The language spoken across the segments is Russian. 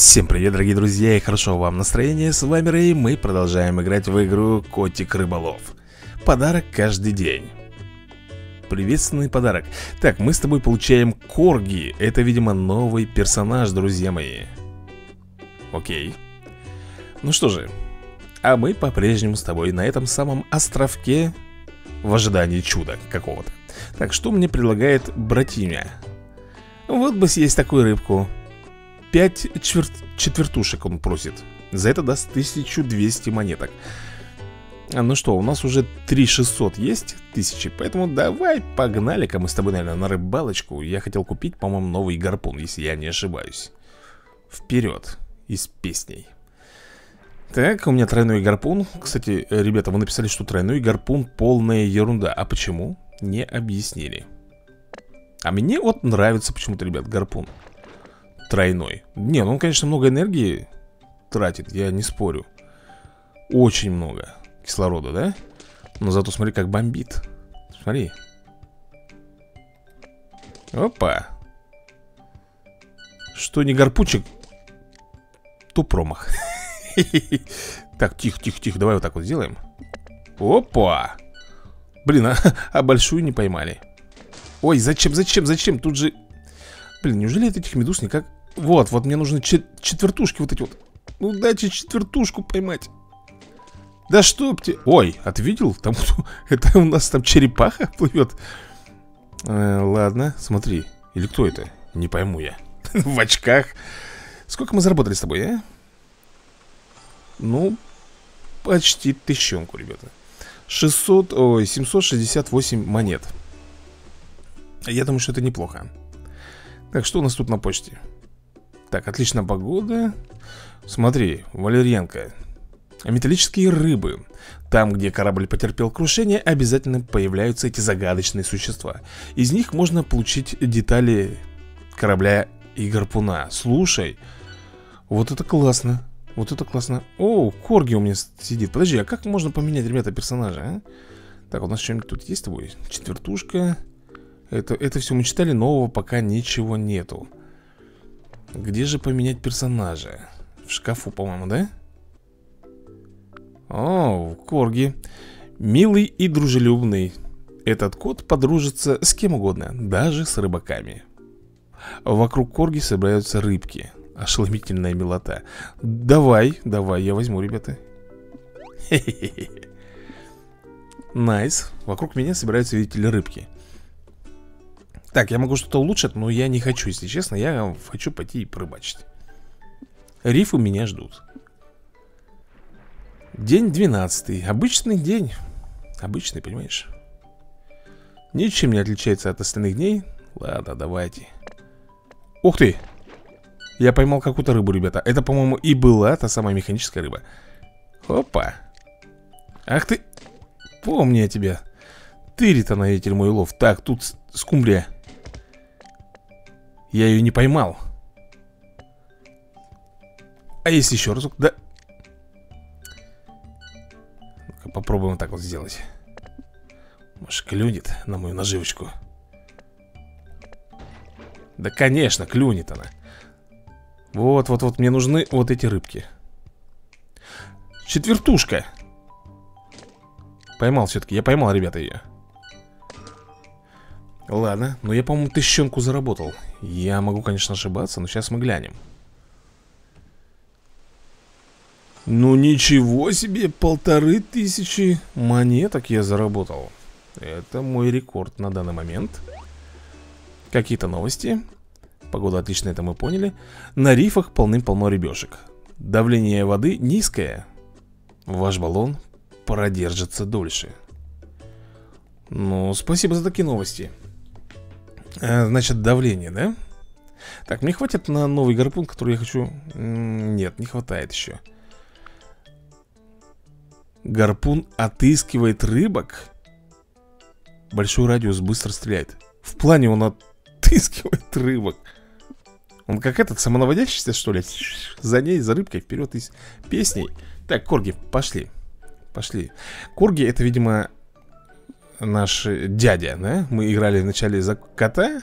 Всем привет, дорогие друзья, и хорошо вам настроение, с вами Рэй, мы продолжаем играть в игру Котик Рыболов Подарок каждый день. Приветственный подарок. Так, мы с тобой получаем Корги, это, видимо, новый персонаж, друзья мои. Окей. Ну что же, а мы по-прежнему с тобой на этом самом островке В ожидании чуда какого-то. Так, что мне предлагает братиня? Вот бы съесть такую рыбку 5 четвер... четвертушек он просит. За это даст 1200 монеток. А, Ну что, у нас уже 3600 есть тысячи Поэтому давай погнали-ка мы с тобой, наверное, на рыбалочку. Я хотел купить, по-моему, новый гарпун, если я не ошибаюсь. Вперед, из песней. Так, у меня тройной гарпун. Кстати, ребята, вы написали, что тройной гарпун полная ерунда. А почему? Не объяснили. А мне вот нравится почему-то, ребят, гарпун тройной. Не, ну он, конечно, много энергии тратит, я не спорю. Очень много кислорода, да? Но зато смотри, как бомбит. Смотри. Опа. Что не гарпучек, то промах. Так, тихо, тихо, тихо, давай вот так вот сделаем. Опа. Блин, а, а большую не поймали. Ой, зачем, зачем, зачем? Тут же... Блин, неужели от этих медуз никак вот, вот мне нужны четвертушки вот эти вот Ну дайте четвертушку поймать Да чтоб те... Ой, отвидел? Там это у нас там черепаха плывет э, Ладно, смотри Или кто это? Не пойму я В очках Сколько мы заработали с тобой, а? Ну, почти тысячонку, ребята 600, ой, 768 монет Я думаю, что это неплохо Так, что у нас тут на почте? Так, отличная погода. Смотри, валерьянка. Металлические рыбы. Там, где корабль потерпел крушение Обязательно появляются эти загадочные существа. Из них можно получить детали корабля и гарпуна Слушай, вот это классно. Вот это классно. О, Корги у меня сидит. Подожди, а как можно поменять, ребята, персонажа, а? Так, у нас что-нибудь тут есть с тобой? Четвертушка. Это, это все мы читали, нового пока ничего нету где же поменять персонажа? В шкафу, по-моему, да? О, Корги Милый и дружелюбный. Этот кот подружится с кем угодно Даже с рыбаками. Вокруг Корги собираются рыбки. Ошеломительная милота. Давай, давай, я возьму, ребята. Nice. Вокруг меня собираются, видите ли, рыбки так, я могу что-то улучшить, но я не хочу, если честно. Я хочу пойти и порыбачить. Рифы меня ждут. День 12 Обычный день. Обычный, понимаешь? Ничем не отличается от остальных дней. Ладно, давайте. Ух ты! Я поймал какую-то рыбу, ребята. Это, по-моему, и была та самая механическая рыба. Опа! Ах ты! Помни я тебя Тырит она, видите мой улов Так, тут скумбрия я ее не поймал. А если еще разок? Да. Ну попробуем так вот сделать. Может клюнет на мою наживочку? Да конечно, клюнет она. Вот, вот, вот, мне нужны вот эти рыбки. Четвертушка. Поймал все-таки, я поймал, ребята, ее Ладно, но я, по-моему, тысячонку заработал. Я могу, конечно, ошибаться, но сейчас мы глянем. Ну ничего себе, полторы тысячи монеток я заработал. Это мой рекорд на данный момент. Какие-то новости. Погода отличная, это мы поняли. На рифах полным-полно ребешек Давление воды низкое. Ваш баллон продержится дольше. Ну, спасибо за такие новости значит, давление, да? Так, мне хватит на новый гарпун, который я хочу... Нет, не хватает еще. Гарпун отыскивает рыбок. Большой радиус быстро стреляет. В плане он отыскивает рыбок. Он как этот, самонаводящийся, что ли? За ней, за рыбкой, вперед из песней. Так, Корги, пошли. Пошли. Корги это, видимо, наш дядя, да? Мы играли вначале за кота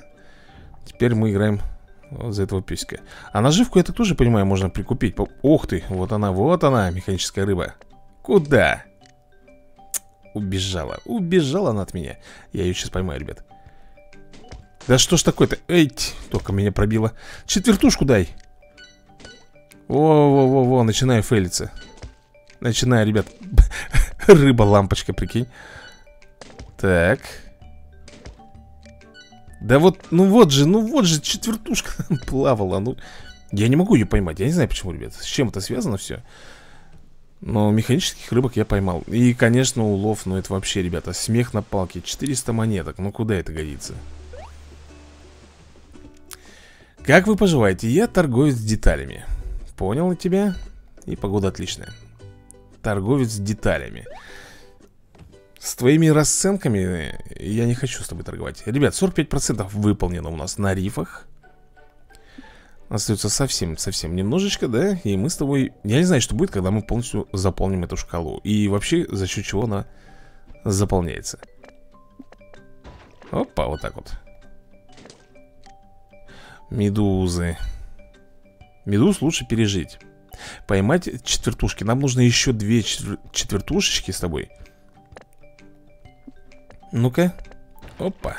Теперь мы играем Вот за этого песика. А наживку, я так тоже понимаю, можно прикупить. Ух ты, вот она, вот она, механическая рыба. Куда? Убежала, убежала она от меня. Я ее сейчас поймаю, ребят. Да что ж такое-то? Эй, только меня пробило. Четвертушку дай. Во-во-во-во, начинаю фейлиться. Начинаю, ребят Рыба-лампочка, прикинь Так. Да вот, ну вот же, ну вот же четвертушка плавала Ну, я не могу ее поймать, я не знаю почему, ребят С чем это связано все Но механических рыбок я поймал. И, конечно, улов, ну это вообще, ребята, смех на палке. 400 монеток, ну куда это годится? Как вы поживаете? Я торговец деталями. Понял тебя? И погода отличная. Торговец деталями с твоими расценками я не хочу с тобой торговать. Ребят, 45% выполнено у нас на рифах. Остается совсем-совсем немножечко, да? И мы с тобой... Я не знаю, что будет, когда мы полностью заполним эту шкалу. И вообще, за счет чего она заполняется. Опа, вот так вот. Медузы. Медуз лучше пережить. Поймать четвертушки. Нам нужно еще две четвер... четвертушечки с тобой ну-ка. Опа.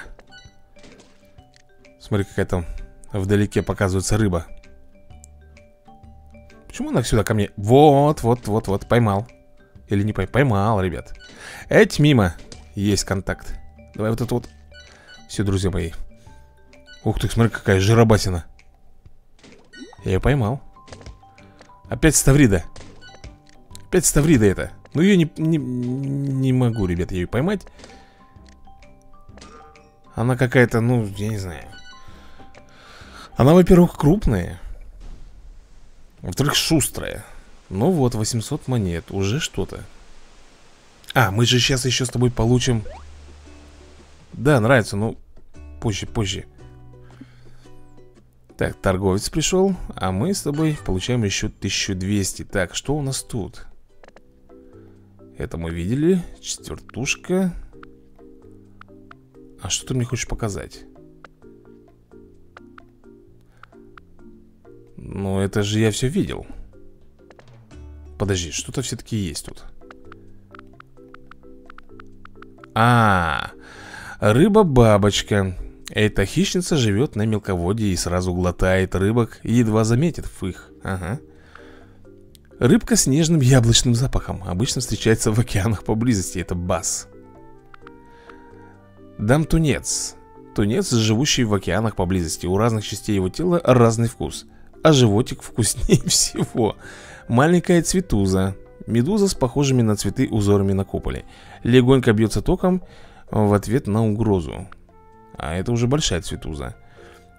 Смотри, какая там вдалеке показывается рыба. Почему она сюда ко мне? Вот, вот, вот, вот, поймал. Или не поймал? Поймал, ребят. Эть, мимо. Есть контакт. Давай вот это вот. Все, друзья мои. Ух ты, смотри, какая жиробасина. Я ее поймал. Опять Ставрида. Опять Ставрида это. Ну, ее не, не, не могу, ребят, ее поймать. Она какая-то, ну, я не знаю. Она, во-первых, крупная. Во-вторых, шустрая. Ну вот, 800 монет, уже что-то. А, мы же сейчас еще с тобой получим. Да, нравится, но позже, позже. Так, торговец пришел А мы с тобой получаем еще 1200 Так, что у нас тут? Это мы видели. Четвертушка а что ты мне хочешь показать? Ну, это же я все видел. Подожди, что-то все-таки есть тут. А, рыба-бабочка. Эта хищница живет на мелководье и сразу глотает рыбок едва заметит их Ага. Рыбка с нежным яблочным запахом Обычно встречается в океанах поблизости Это бас Дам тунец. Тунец, живущий в океанах поблизости. У разных частей его тела разный вкус. А животик вкуснее всего. Маленькая цветуза. Медуза с похожими на цветы узорами на куполе. Легонько бьется током в ответ на угрозу. А это уже большая цветуза.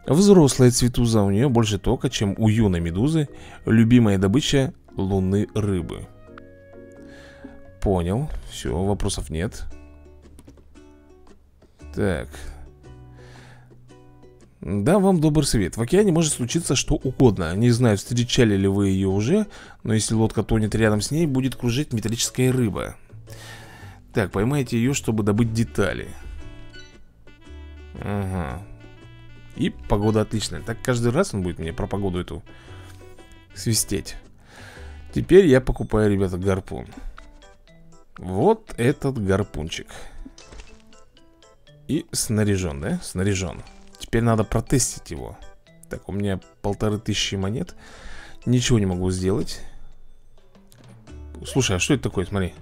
Взрослая цветуза, у нее больше тока, чем у юной медузы. Любимая добыча лунной рыбы. Понял. Все, вопросов нет. Так. Да, вам добрый совет. В океане может случиться что угодно. Не знаю, встречали ли вы ее уже, но если лодка тонет рядом с ней, будет кружить металлическая рыба. Так, поймайте ее, чтобы добыть детали. Ага. И погода отличная. Так каждый раз он будет мне про погоду эту свистеть. Теперь я покупаю, ребята, гарпун. Вот этот гарпунчик. И снаряжен, да? Снаряжен Теперь надо протестить его Так, у меня полторы тысячи монет Ничего не могу сделать Слушай, а что это такое? Смотри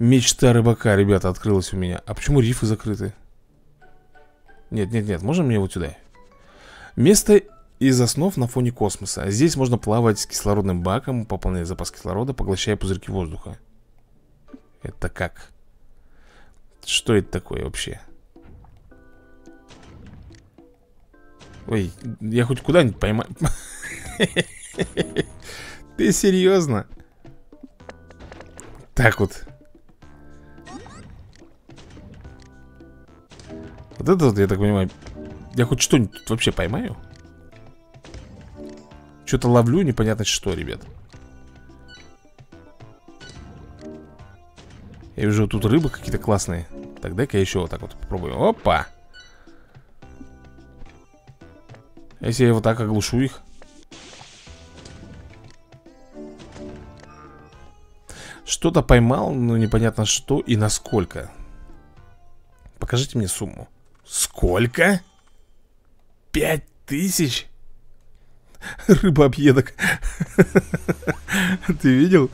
Мечта рыбака, ребята, открылась у меня А почему рифы закрыты? Нет, нет, нет, можно мне вот сюда? Место из основ на фоне космоса Здесь можно плавать с кислородным баком Пополнять запас кислорода, поглощая пузырьки воздуха Это как? Что это такое вообще? Ой, я хоть куда-нибудь поймаю Ты серьезно? Так вот Вот это вот, я так понимаю Я хоть что-нибудь вообще поймаю? Что-то ловлю, непонятно что, ребят Я вижу тут рыбы какие-то классные Так, дай-ка еще вот так вот попробую Опа! Если я вот так оглушу их? Что-то поймал, но непонятно что и насколько Покажите мне сумму Сколько? Пять тысяч? Рыба-объедок Ты видел?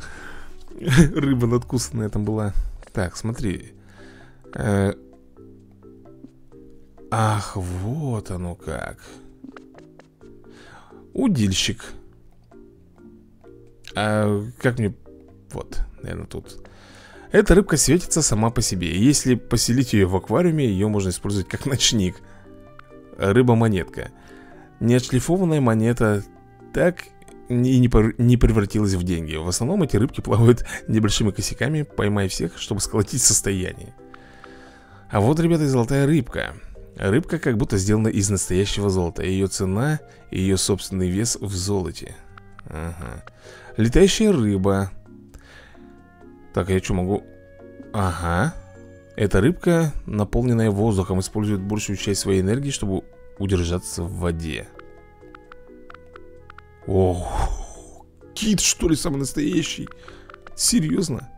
Рыба надкусанная там была Так, смотри. Э, Ах, вот оно как. Удильщик. А как мне... Вот, наверное, тут. Эта рыбка светится сама по себе. Если поселить ее в аквариуме Ее можно использовать как ночник. Рыба-монетка. Неотшлифованная монета. Так и не, не превратилась в деньги. В основном эти рыбки плавают небольшими косяками Поймай всех, чтобы сколотить состояние. А вот, ребята, золотая рыбка. Рыбка как будто сделана из настоящего золота. Ее цена и ее собственный вес в золоте. Ага. Летающая рыба. Так, я что могу... Ага. Эта рыбка, наполненная воздухом Использует большую часть своей энергии, чтобы удержаться в воде Ох, кит что ли самый настоящий Серьезно?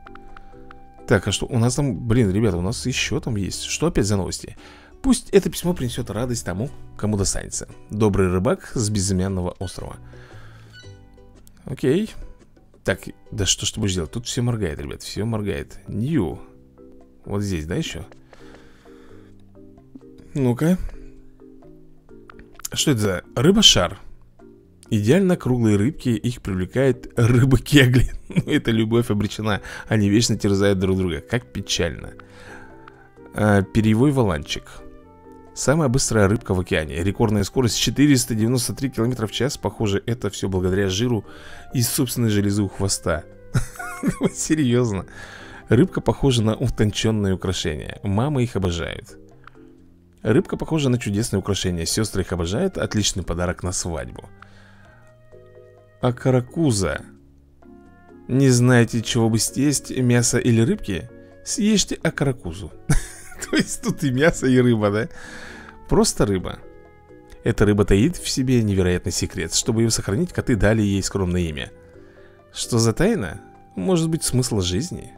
Так, а что, у нас там, блин, ребята, у нас еще там есть Что опять за новости? Пусть это письмо принесет радость тому, кому достанется Добрый рыбак с безымянного острова Окей Так, да что ж ты будешь делать? Тут все моргает, ребят, все моргает Нью Вот здесь, да, еще? Ну-ка Что это за рыба-шар? Идеально круглые рыбки, их привлекает рыба-кегли Ну, это любовь обречена. Они вечно терзают друг друга. Как печально. А, Перьевой валанчик. Самая быстрая рыбка в океане. Рекордная скорость 493 км в час. Похоже, это все благодаря жиру из собственной железы у хвоста. Серьезно Рыбка похожа на утонченное украшение. Мамы их обожают Рыбка похожа на чудесное украшение. Сестры их обожают. Отличный подарок на свадьбу А каракуза Не знаете, чего бы съесть, мясо или рыбки? Съешьте акаракузу То есть тут и мясо, и рыба, да? Просто рыба Эта рыба таит в себе невероятный секрет Чтобы ее сохранить, коты дали ей скромное имя Что за тайна? Может быть, смысл жизни?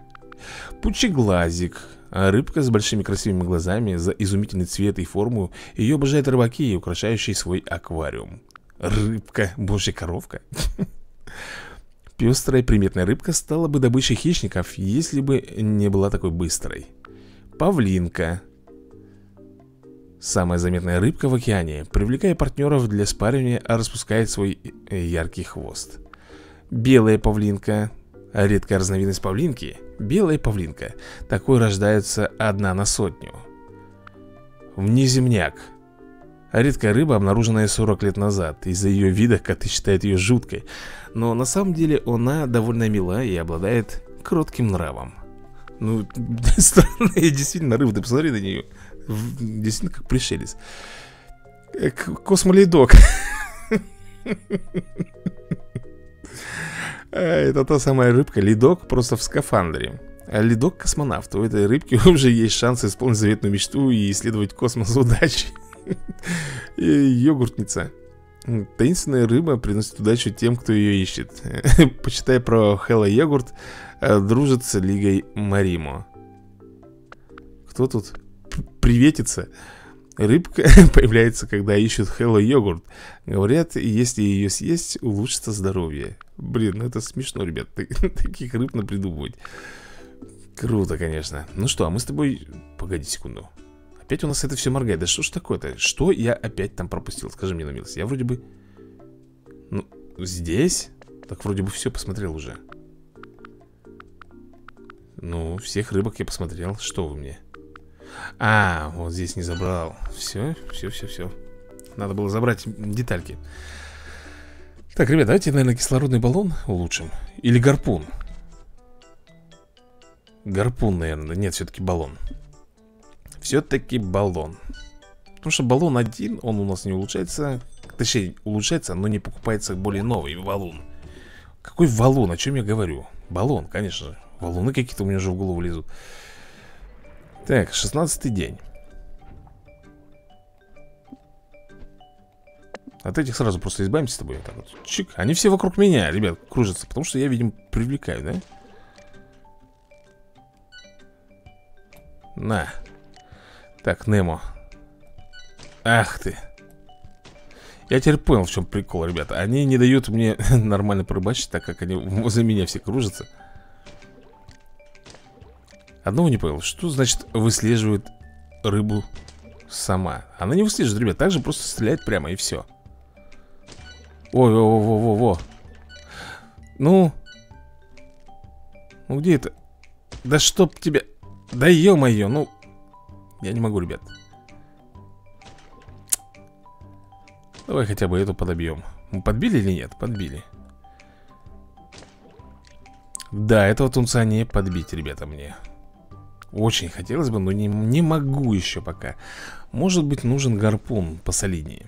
Пучеглазик Рыбка с большими красивыми глазами За изумительный цвет и форму Ее обожают рыбаки, украшающие свой аквариум Рыбка, божья коровка Пестрая приметная рыбка стала бы добычей хищников, если бы не была такой быстрой. Павлинка Самая заметная рыбка в океане, привлекая партнеров для спаривания, распускает свой э, яркий хвост. Белая павлинка, редкая разновидность павлинки, белая павлинка. Такой рождается одна на сотню. Внеземняк. Редкая рыба, обнаруженная 40 лет назад. Из-за ее вида коты считают ее жуткой. Но на самом деле она довольно мила и обладает кротким нравом. Ну, странная действительно рыба, ты посмотри на нее. Действительно, как пришелец. Э, космоледок. А, это та самая рыбка, ледок просто в скафандре. А ледок космонавт. У этой рыбки уже есть шанс исполнить заветную мечту и исследовать космос удачи. Йогуртница. Таинственная рыба приносит удачу тем, кто ее ищет. Почитай про Хэлла Йогурт, дружит с Лигой Маримо. Кто тут? приветится Рыбка появляется, когда ищут Hello йогурт Говорят, если ее съесть, улучшится здоровье Блин, ну это смешно, ребят Таких рыб напридумывать Круто, конечно Ну что, а мы с тобой... Погоди секунду Опять у нас это все моргает. Да что ж такое-то? Что я опять там пропустил? Скажи мне на милость Я вроде бы... Ну, здесь? Так вроде бы все посмотрел уже. Ну, всех рыбок я посмотрел. Что вы мне? А, вот здесь не забрал. Все, все, все, все Надо было забрать детальки. Так, ребят, давайте, наверное, кислородный баллон улучшим. Или гарпун? Гарпун, наверное, нет, все-таки баллон Все-таки баллон Потому что баллон один, он у нас не улучшается Точнее, улучшается, но не покупается более новый валун Какой валун, о чем я говорю? Баллон, конечно же Валуны какие-то у меня уже в голову лезут так, шестнадцатый день От этих сразу просто избавимся с тобой так вот. Чик. Они все вокруг меня, ребят, кружатся Потому что я, видимо, привлекаю, да? На Так, Немо. Ах ты. Я теперь понял, в чем прикол, ребята. Они не дают мне нормально порыбачить Так как они возле меня все кружатся. Одного не понял. Что значит выслеживает рыбу сама? Она не выслеживает, ребят. Так же просто стреляет прямо и все Ой, во, во, во, во. Ну. Ну где это? Да чтоб тебя Да ё-моё, ну Я не могу, ребят. Давай хотя бы эту подобьем. Мы подбили или нет? Подбили. Да, этого тунца не подбить, ребята, мне. Очень хотелось бы, но не, не могу еще пока. Может быть нужен гарпун посолиднее.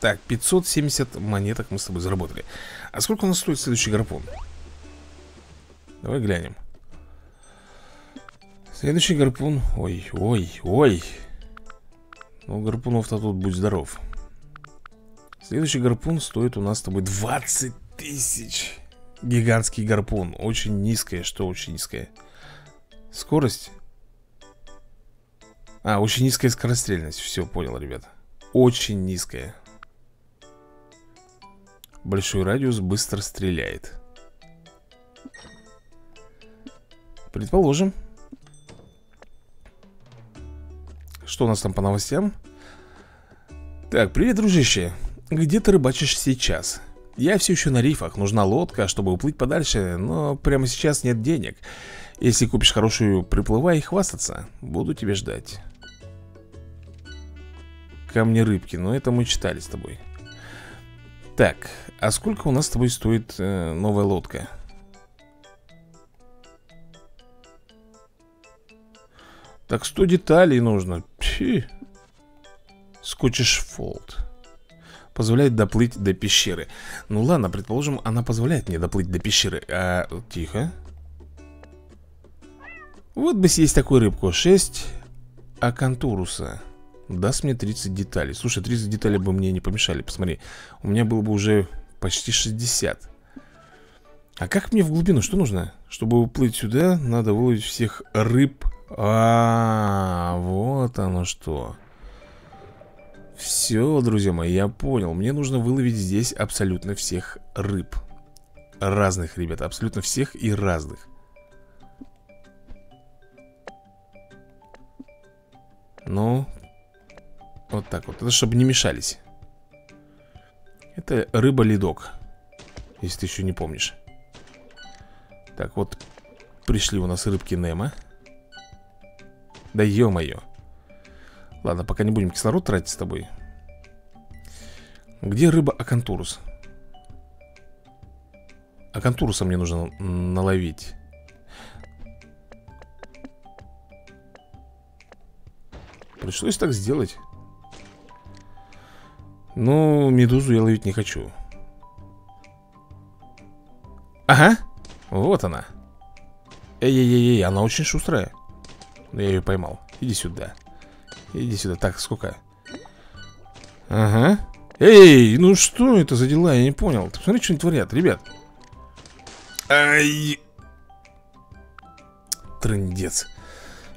Так, 570 монеток мы с тобой заработали. А сколько у нас стоит следующий гарпун? Давай глянем Следующий гарпун. Ой, ой, ой. Ну, гарпунов-то тут будь здоров. Следующий гарпун стоит у нас с тобой 20 тысяч. Гигантский гарпун. Очень низкая, что очень низкая. Скорость. А, очень низкая скорострельность. Все, понял, ребята Очень низкая. Большой радиус быстро стреляет. Предположим Что у нас там по новостям? Так, привет, дружище. Где ты рыбачишь сейчас? Я все еще на рифах, нужна лодка, чтобы уплыть подальше Но прямо сейчас нет денег. Если купишь хорошую, приплывай и хвастаться. Буду тебя ждать. Камни рыбки, но это мы читали с тобой. Так, а сколько у нас с тобой стоит э, новая лодка? Так, 100 деталей нужно. Пфи. Скотчиш фолд. Позволяет доплыть до пещеры. Ну ладно, предположим, она позволяет мне доплыть до пещеры. А, тихо. Вот бы съесть такую рыбку. 6 акантуруса. Даст мне 30 деталей. Слушай, 30 деталей бы мне не помешали. Посмотри, у меня было бы уже почти 60 А как мне в глубину, что нужно? Чтобы уплыть сюда, надо выловить всех рыб а, вот оно что. Все, друзья мои, я понял. Мне нужно выловить здесь абсолютно всех рыб. Разных, ребята, абсолютно всех и разных. Ну, вот так вот, это чтобы не мешались. Это рыба-ледок Если ты еще не помнишь. Так, вот Пришли у нас рыбки Немо Да ё-моё. Ладно, пока не будем кислород тратить с тобой. Где рыба Акантурус? Акантуруса мне нужно наловить. Пришлось так сделать. Ну, медузу я ловить не хочу. Ага, вот она. Эй-эй-эй, она очень шустрая я ее поймал. Иди сюда. Иди сюда, так, сколько? Ага. Эй, ну что это за дела, я не понял. Ты посмотри, что они творят, ребят. Ай. Трындец.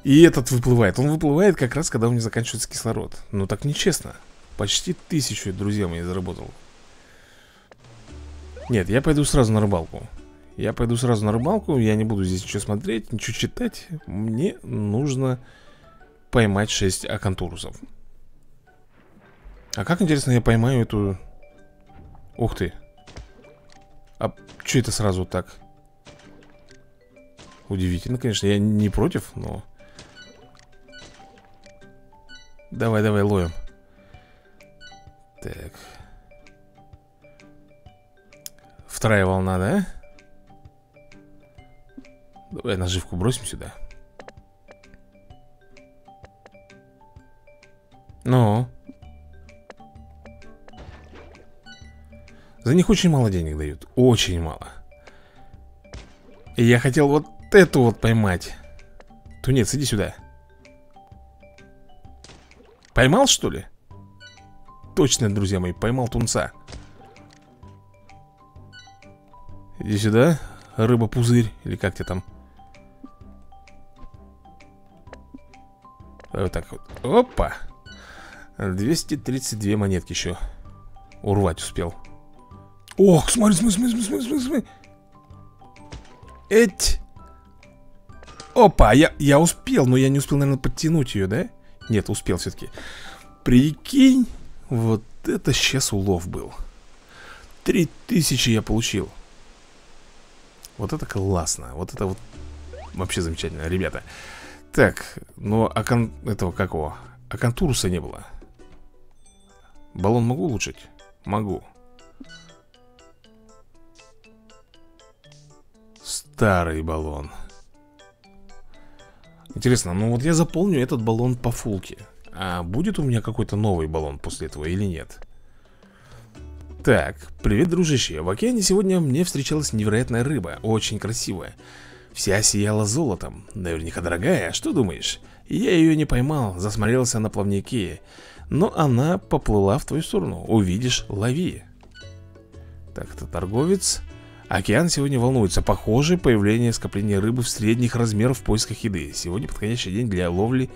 И этот выплывает. Он выплывает как раз, когда у него заканчивается кислород. Ну так нечестно. Почти тысячу, друзья мои, заработал. Нет, я пойду сразу на рыбалку Я пойду сразу на рыбалку Я не буду здесь ничего смотреть, ничего читать Мне нужно поймать 6 акантурусов А как, интересно, я поймаю эту... Ух ты А что это сразу так? Удивительно, конечно, я не против, но... Давай, давай, ловим так. Вторая волна, да? Давай наживку бросим сюда. Ну. За них очень мало денег дают. Очень мало. И я хотел вот эту вот поймать. Тунец, иди сюда. Поймал, что ли? Точно, друзья мои, поймал тунца Иди сюда, рыба-пузырь Или как тебе там Вот так вот. Опа. 232 монетки еще Урвать успел. Ох, смотри, смотри, смотри, смотри, смотри, смотри. Эть. Опа, я, я успел, но я не успел, наверное, подтянуть ее, да? Нет, успел все-таки Прикинь Вот это сейчас улов был. Три тысячи я получил. Вот это классно. Вот это вот вообще замечательно, ребята Так, но а кон... этого какого? А контуруса не было. Баллон могу улучшить? Могу. Старый баллон. Интересно, ну вот я заполню этот баллон по фулке. А будет у меня какой-то новый баллон после этого или нет? Так, привет, дружище. В океане сегодня мне встречалась невероятная рыба. Очень красивая Вся сияла золотом Наверняка дорогая, что думаешь? Я ее не поймал, засмотрелся на плавники Но она поплыла в твою сторону Увидишь, лови Так, это торговец Океан сегодня волнуется. Похоже, появление скопления рыбы в средних размерах в поисках еды. Сегодня подходящий день для ловли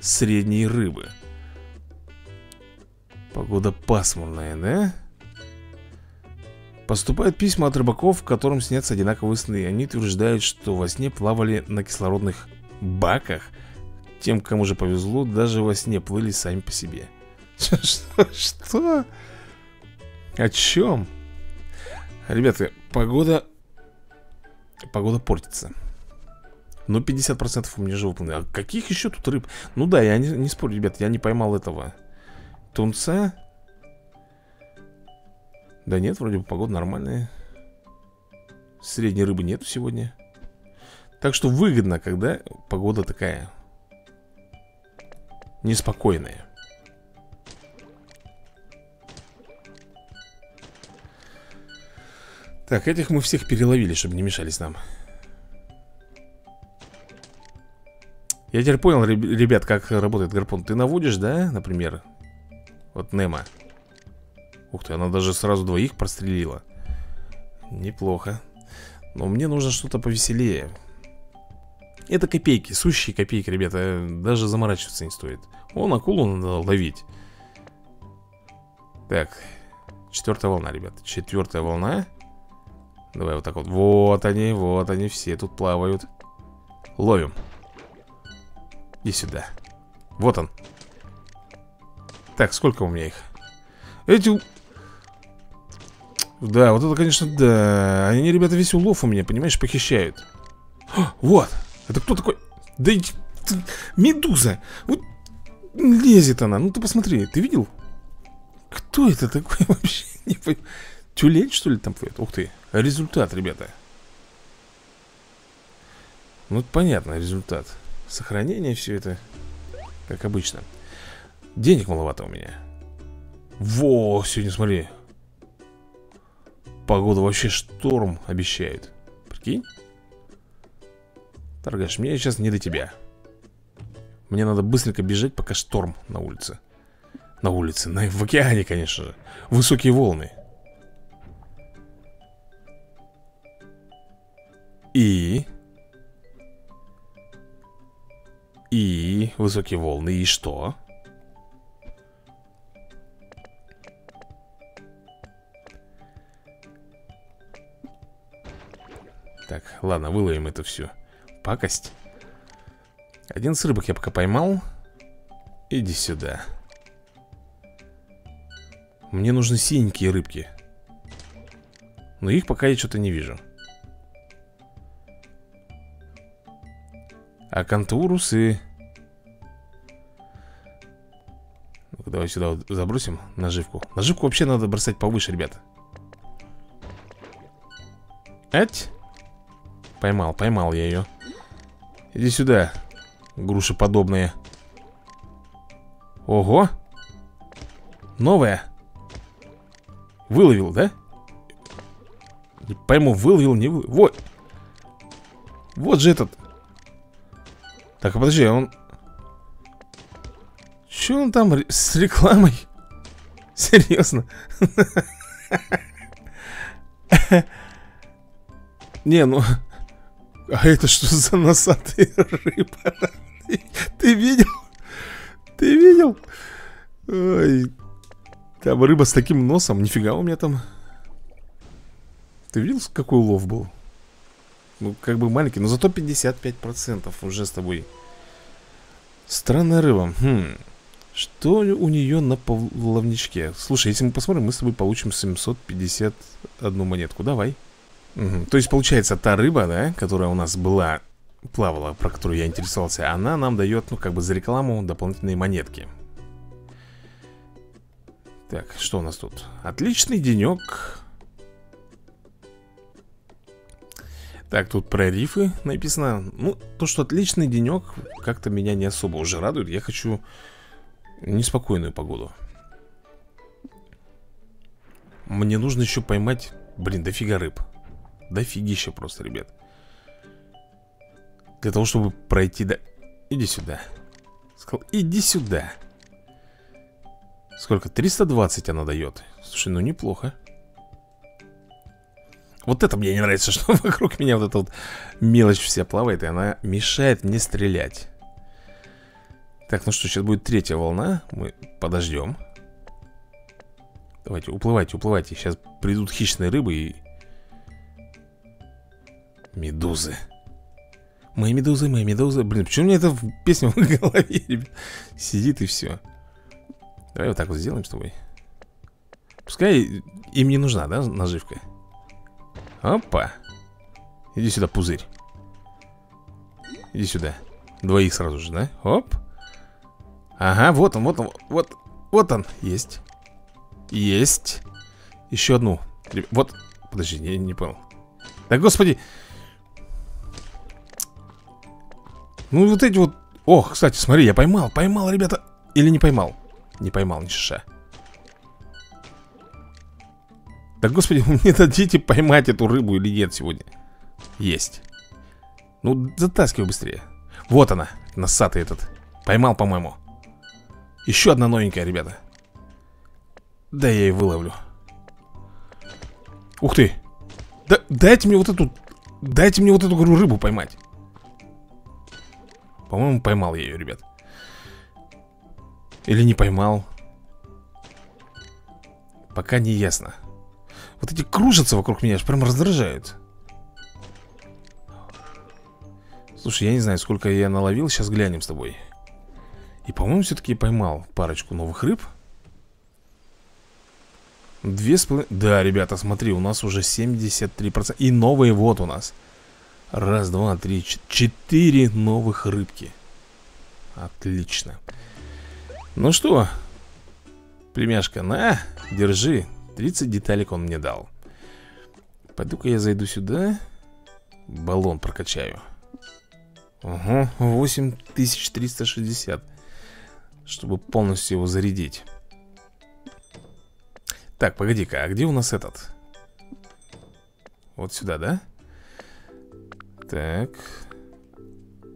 средней рыбы. Погода пасмурная, да? Поступают письма от рыбаков, которым снятся одинаковые сны. Они утверждают, что во сне плавали на кислородных баках. Тем, кому же повезло, даже во сне плыли сами по себе. Что? О чем? Ребята, погода... Погода портится. Ну, 50% у меня выполнено. А каких еще тут рыб? Ну да, я не, не спорю, ребят, я не поймал этого. Тунца. Да нет, вроде бы погода нормальная. Средней рыбы нету сегодня. Так что выгодно, когда погода такая неспокойная. Так, этих мы всех переловили, чтобы не мешались нам Я теперь понял, ребят, как работает гарпун Ты наводишь, да, например Вот Немо Ух ты, она даже сразу двоих прострелила Неплохо Но мне нужно что-то повеселее Это копейки, сущие копейки, ребята Даже заморачиваться не стоит Вон акулу надо ловить Так Четвертая волна, ребят Четвертая волна Давай вот так вот. Вот они, вот они все тут плавают. Ловим. Иди сюда. Вот он. Так, сколько у меня их? Эти... Да, вот это, конечно, да. Они, ребята, весь улов у меня, понимаешь, похищают. О, вот. Это кто такой? Да иди... Медуза. Вот лезет она. Ну ты посмотри, ты видел? Кто это такой вообще? Не. Тюлень, что ли, там плывет? Ух ты, результат, ребята Ну, понятно, результат Сохранение все это Как обычно Денег маловато у меня Во, сегодня смотри Погода вообще шторм обещает. Прикинь? Торгаш, мне сейчас не до тебя. Мне надо быстренько бежать, пока шторм на улице. На улице, на, в океане, конечно же. Высокие волны. И... И... Высокие волны. И что? Ладно, выловим это все Пакость. Один с рыбок я пока поймал. Иди сюда. Мне нужны синенькие рыбки. Но их пока я что-то не вижу. А контурусы? Ну Давай сюда вот забросим наживку. Наживку вообще надо бросать повыше, ребята. Ать Поймал, поймал я ее Иди сюда Груши подобные Ого Новая Выловил, да? Не пойму, выловил, не выловил Вот Вот же этот так, а подожди, а он... Че он там с рекламой? Серьезно? Не, ну... А это что за носатая рыба? Ты видел? Ты видел? Ой. Там рыба с таким носом. Нифига у меня там. Ты видел, какой улов был? Ну, как бы маленький, но зато 55% уже с тобой. Странная рыба. Хм. Что у нее на плавничке? Слушай, если мы посмотрим, мы с тобой получим 751 монетку. Давай. То есть, получается, та рыба, да, которая у нас была, плавала, про которую я интересовался, она нам дает, ну, как бы за рекламу дополнительные монетки. Так, что у нас тут? Отличный денек. Так, тут про рифы написано Ну, то, что отличный денек Как-то меня не особо уже радует Я хочу неспокойную погоду Мне нужно еще поймать Блин, дофига рыб Дофигища просто, ребят Для того, чтобы пройти до... Иди сюда Сказал, иди сюда Сколько? 320 она дает Слушай, ну неплохо вот это мне не нравится, что вокруг меня вот эта вот мелочь вся плавает, и она мешает мне стрелять. Так, ну что, сейчас будет третья волна. Мы подождем. Давайте, уплывайте, уплывайте. Сейчас придут хищные рыбы и... Медузы. Мои медузы, мои медузы. Блин, почему мне это песня в голове, ребят? Сидит и все. Давай вот так вот сделаем с тобой. Пускай им не нужна, да, наживка? Опа Иди сюда, пузырь Иди сюда Двоих сразу же, да? Оп Ага, вот он, вот он, вот Вот он, есть Есть Еще одну Вот, подожди, я не понял Да господи Ну вот эти вот Ох, кстати, смотри, я поймал, поймал, ребята Или не поймал? Не поймал ни шиша да господи, вы мне дадите поймать эту рыбу или нет сегодня? Есть. Ну, затаскивай быстрее. Вот она, носатый этот. Поймал, по-моему. Еще одна новенькая, ребята. Да я ее выловлю. Ух ты. Да, дайте мне вот эту... Дайте мне вот эту говорю, рыбу поймать. По-моему, поймал я ее, ребят. Или не поймал. Пока не ясно. Вот эти кружатся вокруг меня, аж прям раздражают Слушай, я не знаю, сколько я наловил Сейчас глянем с тобой И, по-моему, все-таки поймал парочку новых рыб Две с половиной... Да, ребята, смотри, у нас уже 73% И новые вот у нас Раз, два, три, четыре новых рыбки. Отлично. Ну что, племяшка, на, держи. 30 деталек он мне дал. Пойду-ка я зайду сюда. Баллон прокачаю. Угу, 8360 Чтобы полностью его зарядить. Так, погоди-ка, а где у нас этот? Вот сюда, да? Так.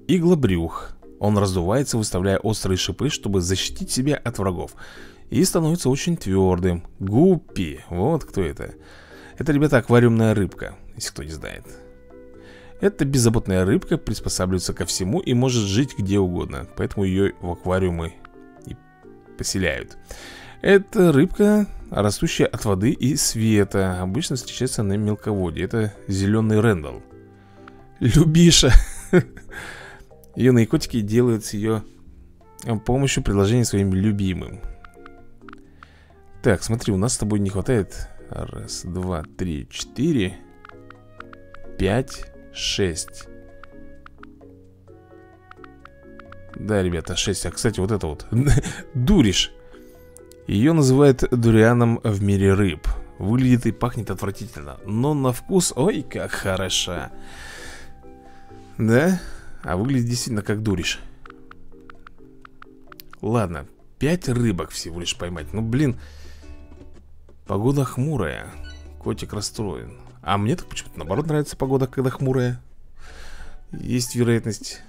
Иглобрюх. Он раздувается, выставляя острые шипы, чтобы защитить себя от врагов. И становится очень твердым Гуппи, вот кто это. Это, ребята, аквариумная рыбка Если кто не знает. Эта беззаботная рыбка приспосабливается ко всему И может жить где угодно. Поэтому ее в аквариумы и поселяют. Это рыбка, растущая от воды и света Обычно встречается на мелководье. Это зеленый рэндал Любиша. Юные котики делают с ее помощью предложений своим любимым. Так, смотри, у нас с тобой не хватает. Раз, два, три, четыре Пять, шесть. Да, ребята, шесть. А, кстати, вот это вот. Дуриш Ее называют дурианом в мире рыб Выглядит и пахнет отвратительно Но на вкус, ой, как хороша Да? А выглядит действительно как дуриш Ладно, пять рыбок всего лишь поймать Ну, блин Погода хмурая. Котик расстроен. А мне так почему-то наоборот нравится погода, когда хмурая. Есть вероятность.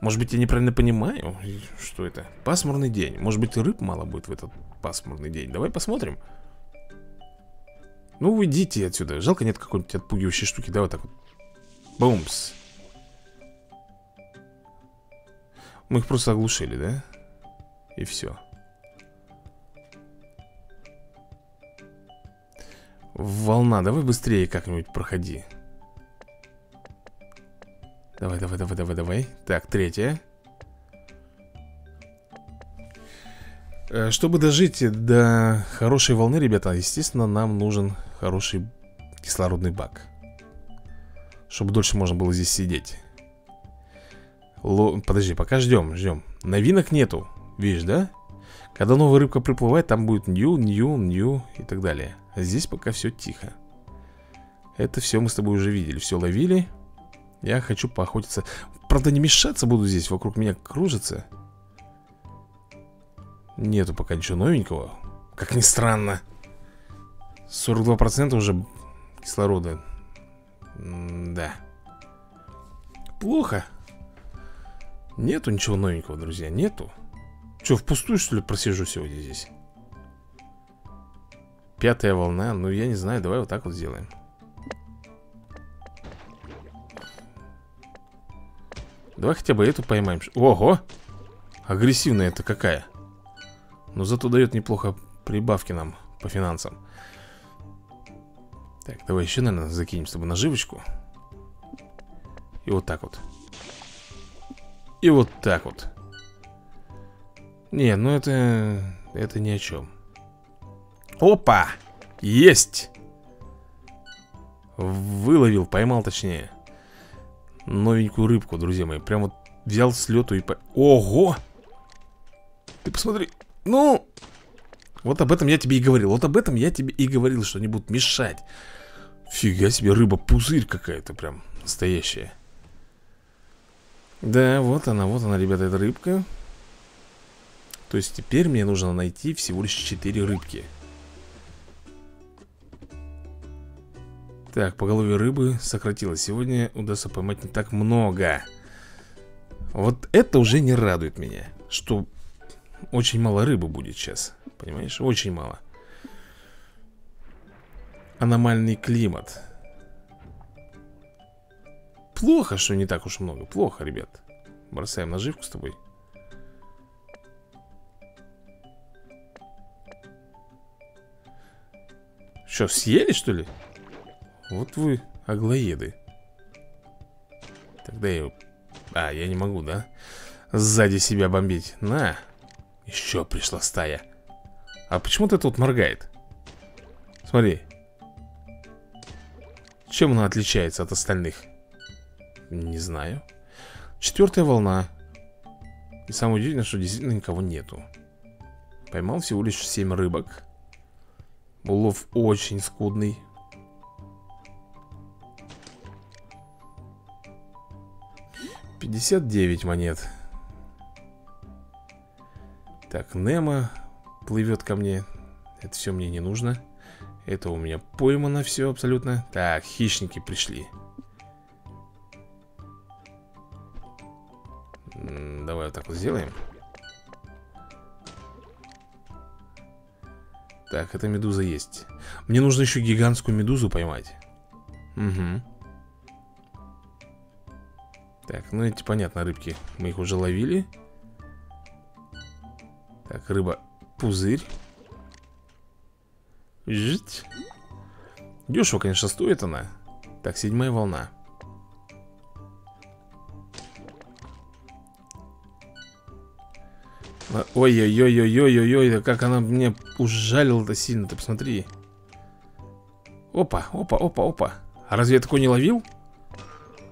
Может быть, я неправильно понимаю, что это? Пасмурный день. Может быть, рыб мало будет в этот пасмурный день. Давай посмотрим. Ну, уйдите отсюда. Жалко нет какой-нибудь отпугивающей штуки. Давай так вот. Бумс. Мы их просто оглушили, да? И все. Волна, давай быстрее как-нибудь проходи. Давай, давай, давай, давай, давай. Так, третья. Э, чтобы дожить до хорошей волны, ребята, естественно, нам нужен хороший кислородный бак. Чтобы дольше можно было здесь сидеть. Ло... Подожди, пока ждем, ждем. Новинок нету, видишь, да? Когда новая рыбка приплывает, там будет нью, нью, нью и так далее. А здесь пока все тихо. Это все мы с тобой уже видели, все ловили. Я хочу поохотиться. Правда, не мешаться буду здесь, вокруг меня кружится. Нету пока ничего новенького. Как ни странно. 42% уже кислорода. М да. Плохо. Нету ничего новенького, друзья, нету. Что, впустую, что ли, просижу сегодня здесь? Пятая волна, ну я не знаю, давай вот так вот сделаем. Давай хотя бы эту поймаем. Ого! Агрессивная это какая? Но зато дает неплохо прибавки нам по финансам. Так, давай еще, наверное, закинем с тобой наживочку. И вот так вот. И вот так вот. Не, ну это... Это ни о чем. Опа! Есть! Выловил, поймал точнее. Новенькую рыбку, друзья мои. Прям вот взял с лету и... По... Ого! Ты посмотри. Ну... Вот об этом я тебе и говорил. Вот об этом я тебе и говорил, что они будут мешать. Фига себе, рыба-пузырь какая-то прям настоящая. Да, вот она, вот она, ребята, эта рыбка. То есть теперь мне нужно найти всего лишь 4 рыбки. Так, поголовье рыбы сократилось. Сегодня удастся поймать не так много. Вот это уже не радует меня. Что очень мало рыбы будет сейчас. Понимаешь? Очень мало. Аномальный климат. Плохо, что не так уж много. Плохо, ребят. Бросаем наживку с тобой. Что, съели, что ли? Вот вы аглоеды. Тогда я... А, я не могу, да? Сзади себя бомбить. На. Еще пришла стая. А почему ты тут моргает? Смотри. Чем она отличается от остальных? Не знаю. Четвертая волна. И самое удивительное, что действительно никого нету. Поймал всего лишь 7 рыбок. Улов очень скудный. Пятьдесят девять монет. Так, Немо плывет ко мне. Это все мне не нужно. Это у меня поймано все абсолютно. Так, хищники пришли. Так сделаем. Так, эта медуза есть. Мне нужно еще гигантскую медузу поймать. Угу. Так, ну эти, понятно, рыбки. Мы их уже ловили. Так, рыба пузырь. Жить. Дешево, конечно, стоит она. Так, седьмая волна. Ой-ой-ой-ой-ой-ой, как она мне ужалила-то сильно, ты посмотри. Опа, опа, опа, опа. А разве я такой не ловил?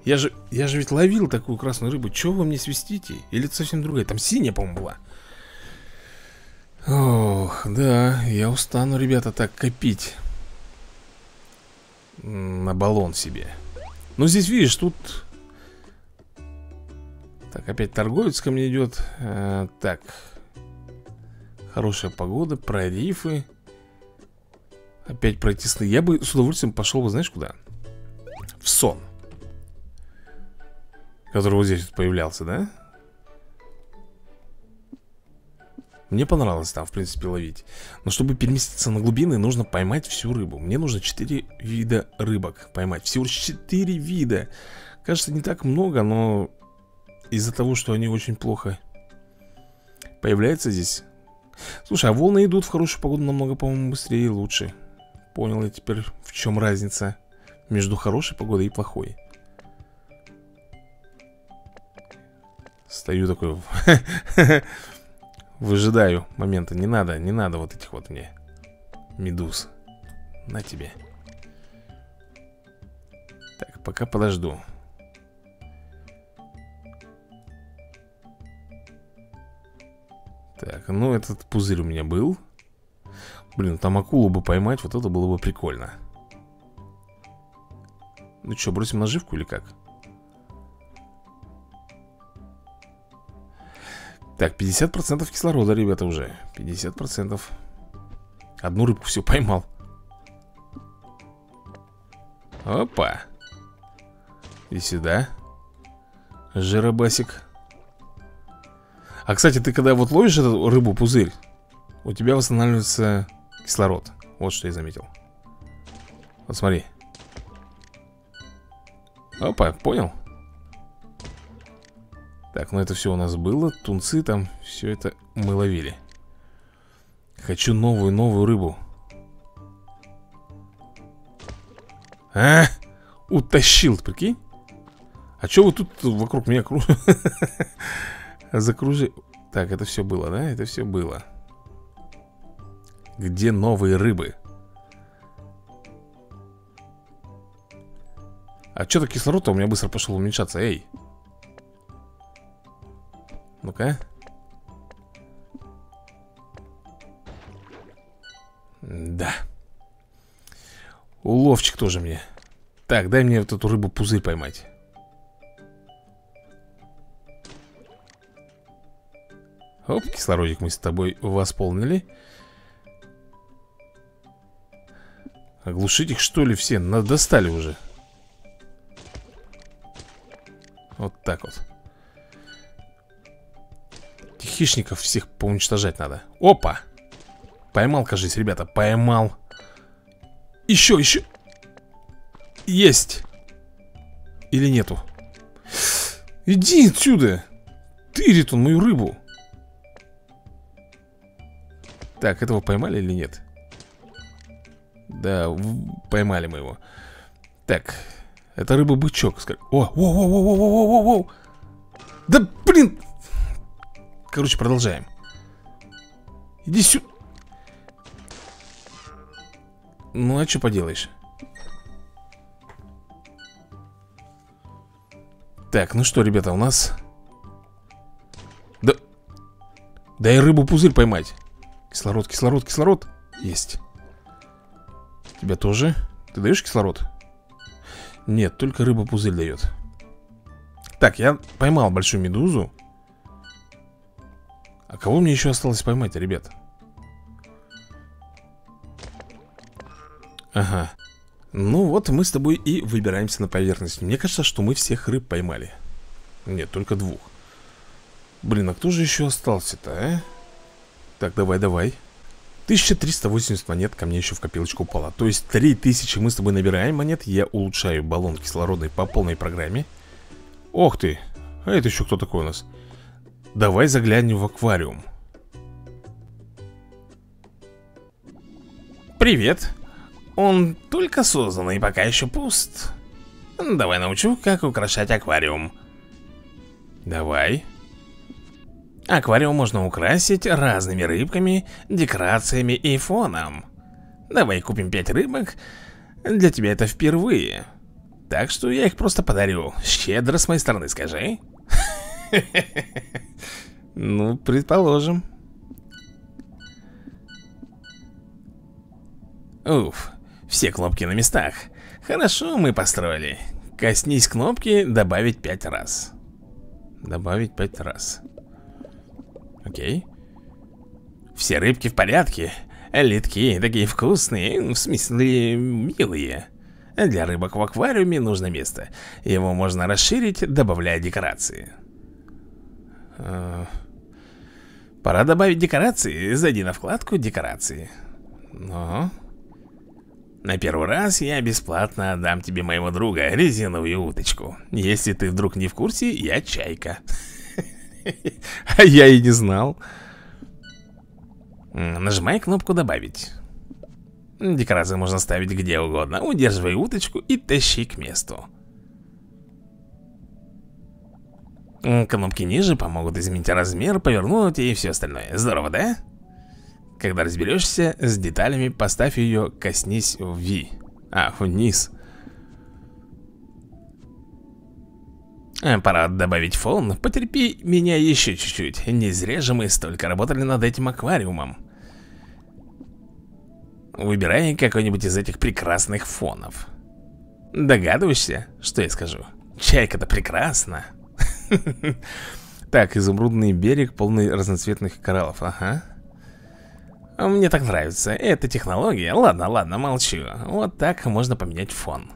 Я же, я же ведь ловил такую красную рыбу. Чего вы мне свистите? Или это совсем другая? Там синяя, по-моему, была. Ох, да, я устану, ребята, так копить На баллон себе Ну, здесь, видишь, тут Так, опять торговец ко мне идет а, Так Хорошая погода, про прорифы. Опять пройти сны Я бы с удовольствием пошел бы, знаешь, куда? В сон. Который вот здесь вот появлялся, да? Мне понравилось там, в принципе, ловить. Но чтобы переместиться на глубины, нужно поймать всю рыбу. Мне нужно 4 вида рыбок поймать. Всего лишь 4 вида. Кажется, не так много, но Из-за того, что они очень плохо Появляются здесь Слушай, а волны идут в хорошую погоду намного, по-моему, быстрее и лучше. Понял я теперь, в чем разница между хорошей погодой и плохой. Стою такой Выжидаю момента. Не надо, не надо вот этих вот мне Медуз. На тебе. Так, пока подожду Так, ну этот пузырь у меня был. Блин, там акулу бы поймать Вот это было бы прикольно. Ну что, бросим наживку или как? Так, 50% кислорода, ребята, уже. 50% Одну рыбку все поймал. Опа. И сюда. Жиробасик А, кстати, ты когда вот ловишь эту рыбу-пузырь У тебя восстанавливается кислород. Вот что я заметил. Вот смотри. Опа, понял? Так, ну это все у нас было. Тунцы там, все это мы ловили. Хочу новую, новую рыбу. А, утащил, прикинь. А что вы тут вокруг меня кру... закружи... Так, это все было, да? Это все было Где новые рыбы? А что-то кислород у меня быстро пошел уменьшаться, эй ну-ка. Да. Уловчик тоже мне. Так, дай мне вот эту рыбу-пузырь поймать. Оп, кислородик мы с тобой восполнили. Оглушить их что ли все? Достали уже. Вот так вот хищников всех поуничтожать надо Опа! Поймал, кажись, ребята, поймал Еще, еще Есть Или нету? Иди отсюда Тырит он мою рыбу Так, этого поймали или нет? Да, поймали мы его. Так, это рыба-бычок О, о, о, о, о, о, о, о, Да, блин! Короче, продолжаем. Иди сюда Ну, а что поделаешь? Так, ну что, ребята, у нас Да. Дай рыбу пузырь поймать Кислород, кислород, кислород Есть Тебя тоже? Ты даешь кислород? Нет, только рыба пузырь дает Так, я поймал большую медузу а кого мне еще осталось поймать, ребят? Ага Ну вот мы с тобой и выбираемся на поверхность Мне кажется, что мы всех рыб поймали Нет, только двух Блин, а кто же еще остался-то, а? Так, давай, давай. 1380 монет ко мне еще в копилочку упало. То есть 3000 мы с тобой набираем монет Я улучшаю баллон кислородный по полной программе. Ох ты, а это еще кто такой у нас? Давай заглянем в аквариум. Привет. Он только создан и пока еще пуст. Давай научу, как украшать аквариум. Давай Аквариум можно украсить разными рыбками, декорациями и фоном Давай купим пять рыбок Для тебя это впервые Так что я их просто подарю Щедро с моей стороны, скажи Ну, предположим. Уф, все кнопки на местах. Хорошо мы построили. Коснись кнопки «Добавить пять раз». Добавить пять раз. Окей. Все рыбки в порядке. Литки такие вкусные, в смысле милые. Для рыбок в аквариуме нужно место. Его можно расширить, добавляя декорации. А, Пора добавить декорации. Зайди на вкладку «Декорации». Ну... На первый раз я бесплатно отдам тебе моего друга резиновую уточку. Если ты вдруг не в курсе, я Чайка. А я и не знал. Нажимай кнопку «Добавить». Декорации можно ставить где угодно. Удерживай уточку и тащи к месту. Кнопки ниже помогут изменить размер, повернуть и все остальное. Здорово, да? Когда разберешься с деталями, поставь ее, коснись в V. А, вниз. Пора добавить фон. Потерпи меня еще чуть-чуть. Не зря же мы столько работали над этим аквариумом. Выбирай какой-нибудь из этих прекрасных фонов. Догадываешься, что я скажу? Чайка-то прекрасна. Так, изумрудный берег, полный разноцветных кораллов, ага Мне так нравится, эта технология Ладно, ладно, молчу Вот так можно поменять фон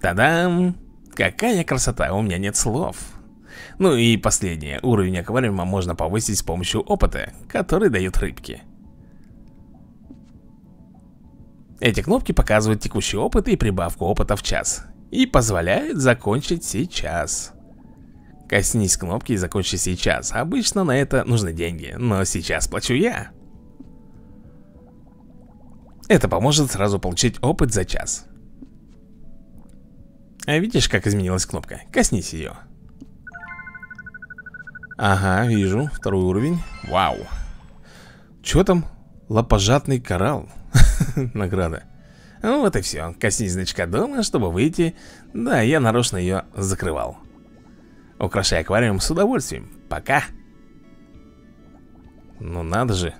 Та-дам! Какая красота, у меня нет слов Ну и последнее, уровень аквариума можно повысить с помощью опыта, который дают рыбки Эти кнопки показывают текущий опыт и прибавку опыта в час и позволяет закончить сейчас. Коснись кнопки и закончи сейчас. Обычно на это нужны деньги, но сейчас плачу я. Это поможет сразу получить опыт за час. А видишь, как изменилась кнопка? Коснись ее. Ага, вижу. Второй уровень. Вау. Че там? Лопожатный коралл. Награда. Ну вот и все. Коснись значка дома, чтобы выйти. Да, я нарочно ее закрывал. Украшай аквариум с удовольствием. Пока. Ну надо же.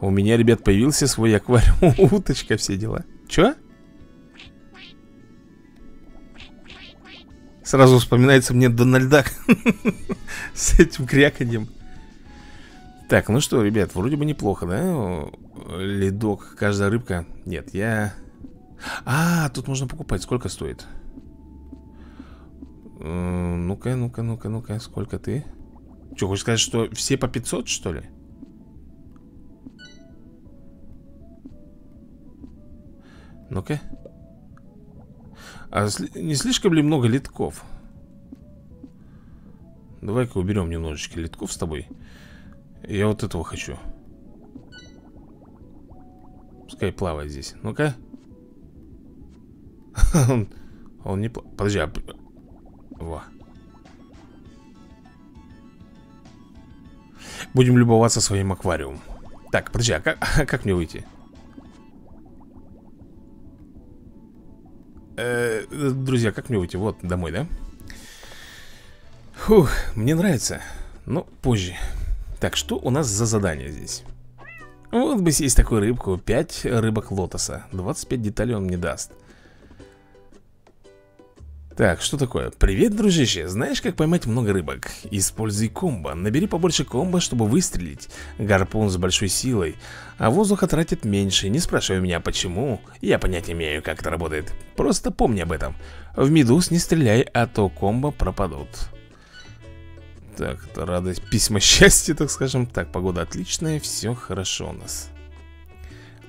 У меня, ребят, появился свой аквариум. Уточка, все дела. Че? Сразу вспоминается мне Дональдак С этим кряканьем Так, ну что, ребят, вроде бы неплохо, да? Ледок, каждая рыбка Нет, я... А, тут можно покупать, сколько стоит? Ну-ка, ну-ка, ну-ка, ну-ка, сколько ты? Что, хочешь сказать, что все по 500, что ли? Ну-ка А не слишком ли много литков? Давай-ка уберем немножечко литков с тобой Я вот этого хочу Пускай плавает здесь. Ну-ка. он, он не... Подожди, а... Во. Будем любоваться своим аквариумом. Так, подожди, а как, а как мне выйти? Э, друзья, как мне выйти? Вот, домой, да? Фух, мне нравится. Но позже. Так, что у нас за задание здесь? Вот бы съесть такую рыбку 5 рыбок лотоса 25 деталей он мне даст Так, что такое? Привет, дружище, знаешь, как поймать много рыбок? Используй комбо, набери побольше комбо, чтобы выстрелить. Гарпун с большой силой. А воздуха тратит меньше, не спрашивай меня почему. Я понятия имею, как это работает. Просто помни об этом. В медуз не стреляй, а то комбо пропадут. Так, это радость, письма счастья, так скажем. Так, погода отличная, все хорошо у нас.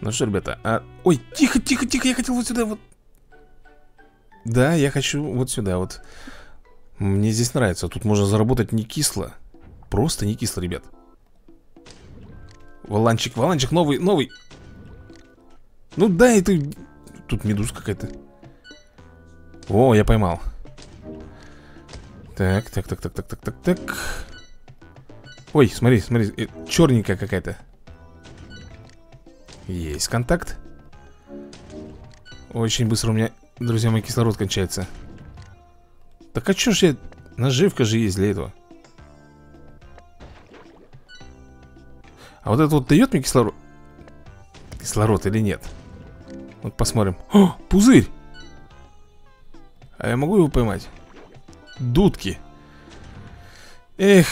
Ну что, ребята, а... Ой, тихо, тихо, тихо, я хотел вот сюда вот Да, я хочу вот сюда вот Мне здесь нравится, тут можно заработать не кисло Просто не кисло, ребят Валанчик, валанчик новый, новый Ну да, это... Тут медуз какая-то О, я поймал так, так, так, так, так, так, так, так. Ой, смотри, смотри, э, черненькая какая-то. Есть контакт. Очень быстро у меня, друзья мои, кислород кончается. Так а чё ж я... Наживка же есть для этого. А вот это вот дает мне кислород? Кислород или нет? Вот посмотрим. О, пузырь! А я могу его поймать? Дудки Эх,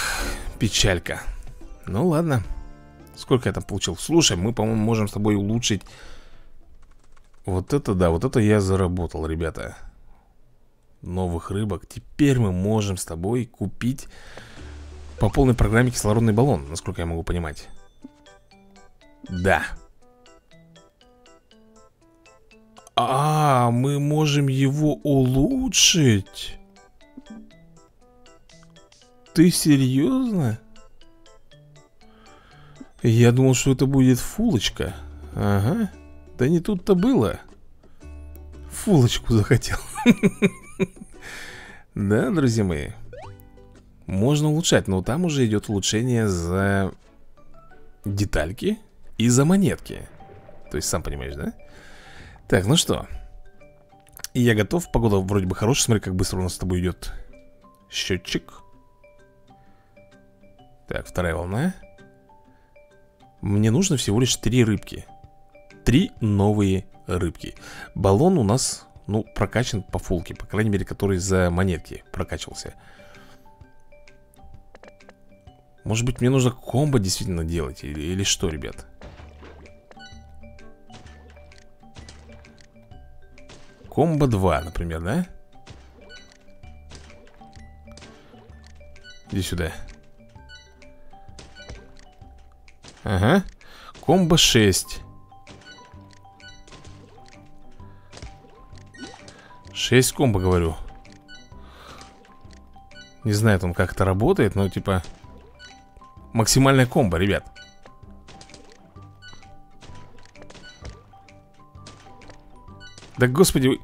печалька Ну ладно Сколько я там получил? Слушай, мы, по-моему, можем с тобой улучшить Вот это да, вот это я заработал, ребята. Новых рыбок. Теперь мы можем с тобой купить По полной программе кислородный баллон, насколько я могу понимать. Да. А, мы можем его улучшить? Ты серьезно? Я думал, что это будет фулочка. Ага Да не тут-то было. Фулочку захотел. Да, друзья мои. Можно улучшать, но там уже идет улучшение за детальки и за монетки. То есть, сам понимаешь, да? Так, ну что? Я готов, погода вроде бы хорошая. Смотри, как быстро у нас с тобой идет счетчик. Так, вторая волна. Мне нужно всего лишь три рыбки Три новые рыбки. Баллон у нас, ну, прокачан по фулке По крайней мере, который за монетки прокачивался Может быть, мне нужно комбо действительно делать Или, или что, ребят? Комбо 2, например, да? Иди сюда. Ага. Комбо 6 6 комбо, говорю Не знаю, там как это работает, но типа Максимальная комбо, ребят. Да господи.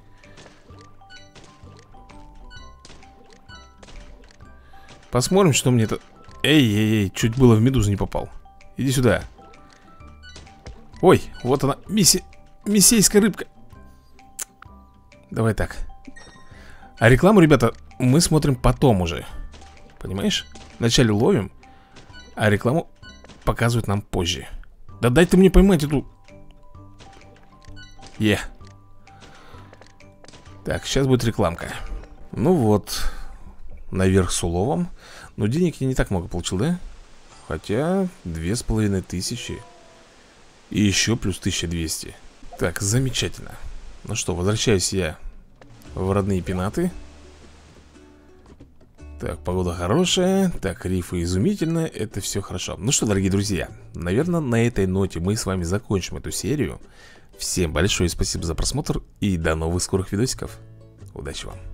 Посмотрим, что мне это... Эй, эй, эй, чуть было в медузу не попал. Иди сюда. Ой, вот она, мисси... миссейская рыбка. Давай так А рекламу, ребята, мы смотрим потом уже. Понимаешь? Вначале ловим А рекламу показывают нам позже. Да дай ты мне поймать эту... Е. Так, сейчас будет рекламка. Ну вот Наверх с уловом. Но денег я не так много получил, да? Хотя, две с половиной тысячи. И еще плюс 1200 Так, замечательно. Ну что, возвращаюсь я в родные пенаты. Так, погода хорошая Так, рифы изумительные Это все хорошо. Ну что, дорогие друзья Наверное, на этой ноте мы с вами закончим эту серию. Всем большое спасибо за просмотр И до новых скорых видосиков. Удачи вам